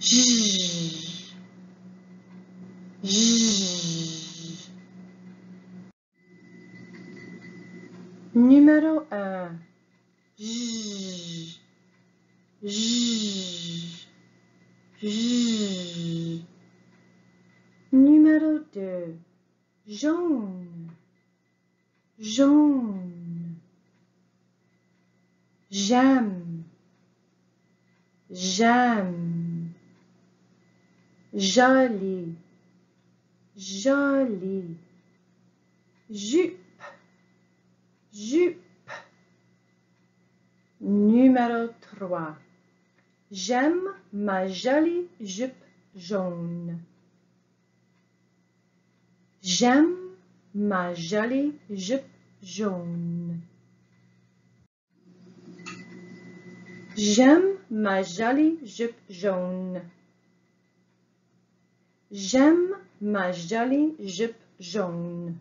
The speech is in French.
J. J. Numéro un. J. J. J. Numéro deux. Jaune. Jaune. J'aime. J'aime. Joli. Joli. Jupe. Jupe. Numéro 3. J'aime ma jolie jupe jaune. J'aime ma jolie jupe jaune. J'aime ma jolie jupe jaune. J'aime ma jolie jupe jaune.